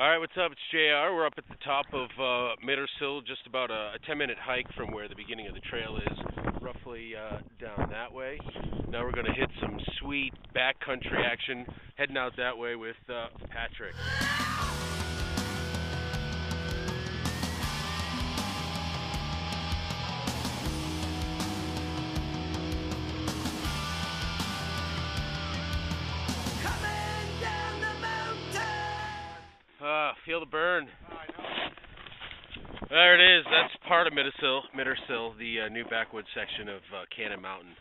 All right, what's up? It's JR. We're up at the top of uh, Mittersill, just about a, a 10 minute hike from where the beginning of the trail is, roughly uh, down that way. Now we're going to hit some sweet backcountry action, heading out that way with uh, Patrick. Feel the burn. There it is. That's part of Mittersill, Mittersill, the uh, new backwoods section of uh, Cannon Mountain.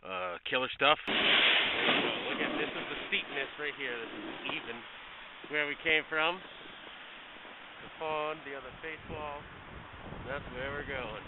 Uh, killer stuff. Look at this is the steepness right here. This is even where we came from. The pond, the other face wall. That's where we're going.